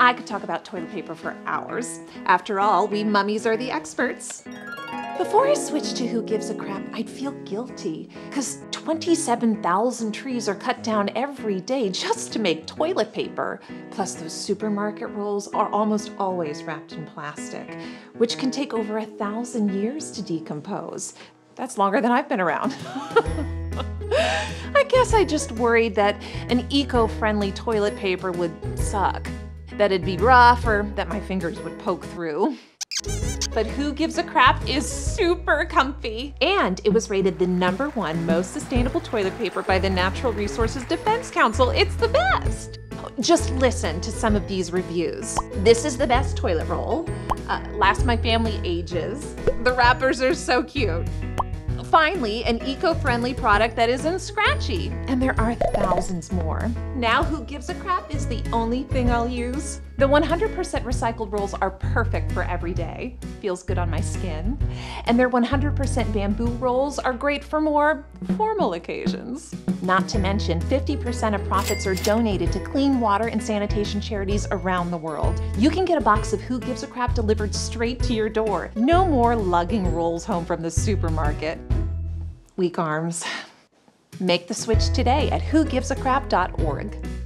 I could talk about toilet paper for hours. After all, we mummies are the experts. Before I switched to Who Gives a Crap, I'd feel guilty because 27,000 trees are cut down every day just to make toilet paper. Plus, those supermarket rolls are almost always wrapped in plastic, which can take over a thousand years to decompose. That's longer than I've been around. I guess I just worried that an eco friendly toilet paper would suck, that it'd be rough, or that my fingers would poke through. But Who Gives a Crap is super comfy. And it was rated the number one most sustainable toilet paper by the Natural Resources Defense Council. It's the best. Just listen to some of these reviews. This is the best toilet roll. Uh, last my family ages. The wrappers are so cute. Finally, an eco-friendly product that isn't scratchy. And there are thousands more. Now Who Gives a Crap is the only thing I'll use. The 100% recycled rolls are perfect for every day. Feels good on my skin. And their 100% bamboo rolls are great for more formal occasions. Not to mention, 50% of profits are donated to clean water and sanitation charities around the world. You can get a box of Who Gives a Crap delivered straight to your door. No more lugging rolls home from the supermarket. Weak arms. Make the switch today at whogivesacrap.org.